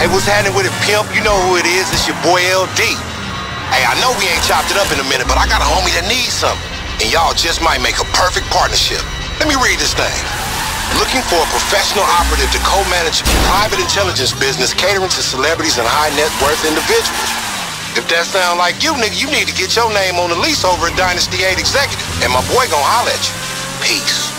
Hey, what's happening with it, pimp? You know who it is. It's your boy LD. Hey, I know we ain't chopped it up in a minute, but I got a homie that needs something. And y'all just might make a perfect partnership. Let me read this thing. Looking for a professional operative to co-manage a private intelligence business catering to celebrities and high net worth individuals. If that sound like you, nigga, you need to get your name on the lease over at Dynasty 8 Executive. And my boy gonna holler at you. Peace.